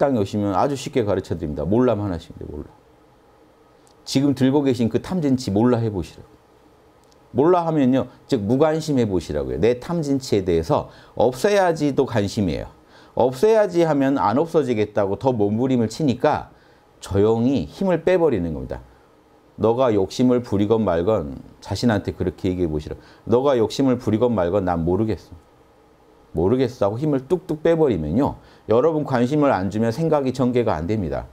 식당에 오시면 아주 쉽게 가르쳐 드립니다. 몰람 하나씩 몰라. 지금 들고 계신 그 탐진치 몰라 해보시라고. 몰라 하면요. 즉 무관심 해 보시라고요. 내 탐진치에 대해서 없애야지도 관심이에요. 없애야지 하면 안 없어지겠다고 더 몸부림을 치니까 조용히 힘을 빼버리는 겁니다. 너가 욕심을 부리건 말건 자신한테 그렇게 얘기해 보시라. 너가 욕심을 부리건 말건 난 모르겠어. 모르겠어 하고 힘을 뚝뚝 빼버리면요. 여러분 관심을 안 주면 생각이 전개가 안 됩니다.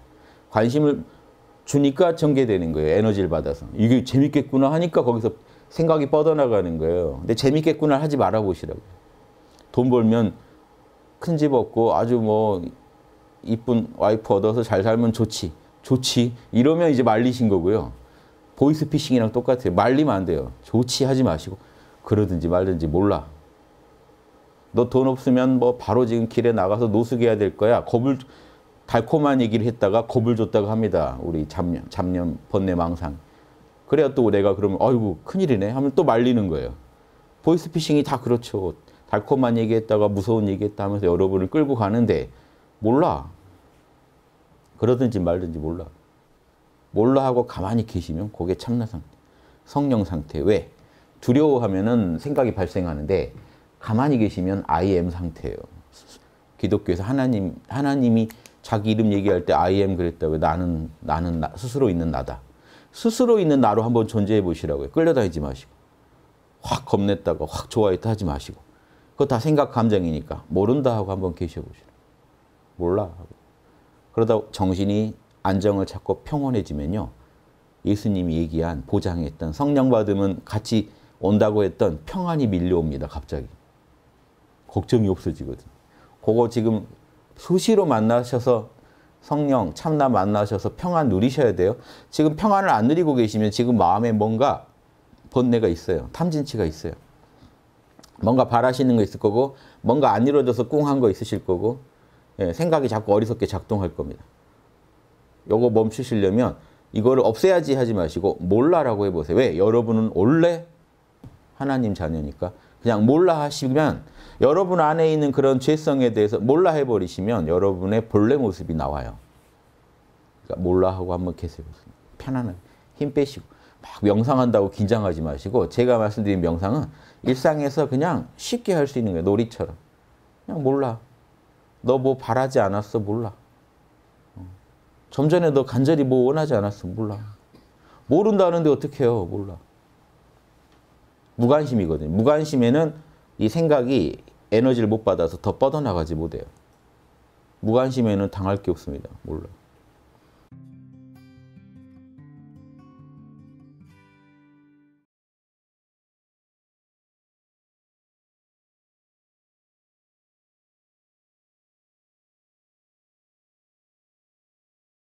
관심을 주니까 전개되는 거예요. 에너지를 받아서. 이게 재밌겠구나 하니까 거기서 생각이 뻗어나가는 거예요. 근데 재밌겠구나 하지 말아보시라고요. 돈 벌면 큰 집 얻고 아주 뭐 이쁜 와이프 얻어서 잘 살면 좋지. 좋지. 이러면 이제 말리신 거고요. 보이스피싱이랑 똑같아요. 말리면 안 돼요. 좋지 하지 마시고 그러든지 말든지 몰라. 너 돈 없으면 뭐 바로 지금 길에 나가서 노숙해야 될 거야. 겁을 달콤한 얘기를 했다가 겁을 줬다고 합니다. 우리 잡념, 잡념, 번뇌, 망상. 그래야 또 내가 그러면 아이고 큰일이네 하면 또 말리는 거예요. 보이스피싱이 다 그렇죠. 달콤한 얘기했다가 무서운 얘기했다 하면서 여러분을 끌고 가는데 몰라. 그러든지 말든지 몰라. 몰라 하고 가만히 계시면 그게 참나 상태. 성령 상태. 왜? 두려워하면은 생각이 발생하는데 가만히 계시면 I am 상태예요. 기독교에서 하나님 하나님이 자기 이름 얘기할 때 I am 그랬다고 나는 나는 나, 스스로 있는 나다. 스스로 있는 나로 한번 존재해 보시라고요. 끌려다니지 마시고 확 겁냈다가 확 좋아했다 하지 마시고 그거 다 생각 감정이니까 모른다 하고 한번 계셔 보시라. 몰라 그러다 정신이 안정을 찾고 평온해지면요. 예수님이 얘기한 보장했던 성령 받으면 같이 온다고 했던 평안이 밀려옵니다. 갑자기. 걱정이 없어지거든. 그거 지금 수시로 만나셔서 성령 참나 만나셔서 평안 누리셔야 돼요. 지금 평안을 안 누리고 계시면 지금 마음에 뭔가 번뇌가 있어요. 탐진치가 있어요. 뭔가 바라시는 거 있을 거고 뭔가 안 이루어져서 꿍한 거 있으실 거고 예, 생각이 자꾸 어리석게 작동할 겁니다. 요거 멈추시려면 이거를 없애야지 하지 마시고 몰라라고 해보세요. 왜? 여러분은 원래 하나님 자녀니까 그냥 몰라 하시면 여러분 안에 있는 그런 죄성에 대해서 몰라 해버리시면 여러분의 본래 모습이 나와요. 그러니까 몰라 하고 한번 계세요. 편안하게 힘 빼시고 막 명상한다고 긴장하지 마시고 제가 말씀드린 명상은 일상에서 그냥 쉽게 할 수 있는 거예요. 놀이처럼. 그냥 몰라. 너 뭐 바라지 않았어? 몰라. 좀 전에 너 간절히 뭐 원하지 않았어? 몰라. 모른다는데 어떻게 해요? 몰라. 무관심이거든요. 무관심에는 이 생각이 에너지를 못 받아서 더 뻗어나가지 못해요. 무관심에는 당할 게 없습니다. 몰라.